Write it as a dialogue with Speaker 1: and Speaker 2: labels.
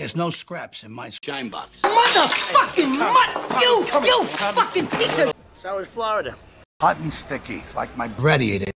Speaker 1: There's no scraps in my shine box.
Speaker 2: Motherfucking mutt! You, you fucking piece of...
Speaker 3: So is Florida.
Speaker 1: Hot and sticky, like my radiator.